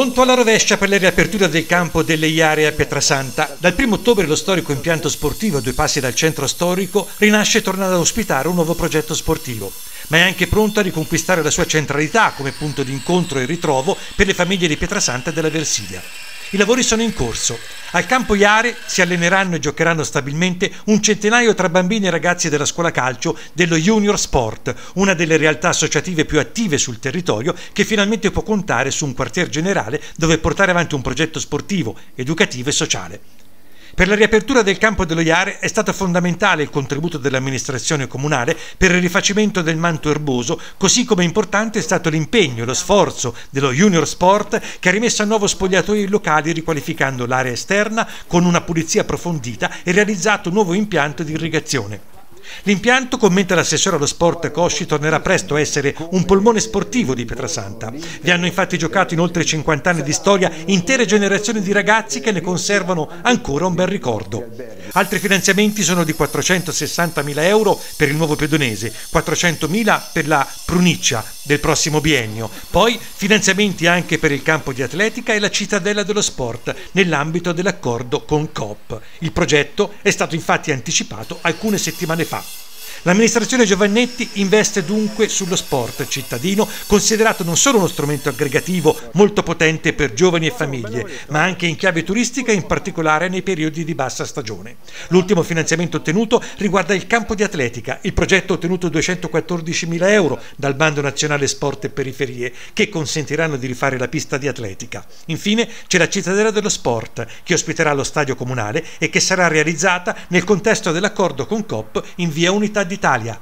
Conto alla rovescia per la riapertura del campo delle Iare a Pietrasanta. Dal 1 ottobre lo storico impianto sportivo a due passi dal centro storico rinasce e torna ad ospitare un nuovo progetto sportivo. Ma è anche pronto a riconquistare la sua centralità come punto di incontro e ritrovo per le famiglie di Pietrasanta e della Versilia. I lavori sono in corso. Al campo Iare si alleneranno e giocheranno stabilmente un centinaio tra bambini e ragazzi della scuola calcio dello Junior Sport, una delle realtà associative più attive sul territorio che finalmente può contare su un quartier generale dove portare avanti un progetto sportivo, educativo e sociale. Per la riapertura del campo dello Iare è stato fondamentale il contributo dell'amministrazione comunale per il rifacimento del manto erboso, così come importante è stato l'impegno e lo sforzo dello Junior Sport che ha rimesso a nuovo spogliatoi locali riqualificando l'area esterna con una pulizia approfondita e realizzato un nuovo impianto di irrigazione. L'impianto, commenta l'assessore allo sport Cosci, tornerà presto a essere un polmone sportivo di Pietrasanta. Vi hanno infatti giocato in oltre 50 anni di storia intere generazioni di ragazzi che ne conservano ancora un bel ricordo. Altri finanziamenti sono di 460.000 euro per il nuovo pedonese, 400.000 per la Pruniccia del prossimo biennio, poi finanziamenti anche per il campo di atletica e la cittadella dello sport nell'ambito dell'accordo con COP. Il progetto è stato infatti anticipato alcune settimane fa. L'amministrazione Giovannetti investe dunque sullo sport cittadino, considerato non solo uno strumento aggregativo molto potente per giovani e famiglie, ma anche in chiave turistica, in particolare nei periodi di bassa stagione. L'ultimo finanziamento ottenuto riguarda il campo di atletica. Il progetto ha ottenuto 214.000 euro dal Bando Nazionale Sport e Periferie, che consentiranno di rifare la pista di atletica. Infine c'è la cittadella dello sport, che ospiterà lo stadio comunale e che sarà realizzata nel contesto dell'accordo con COP in via Unità d'Italia.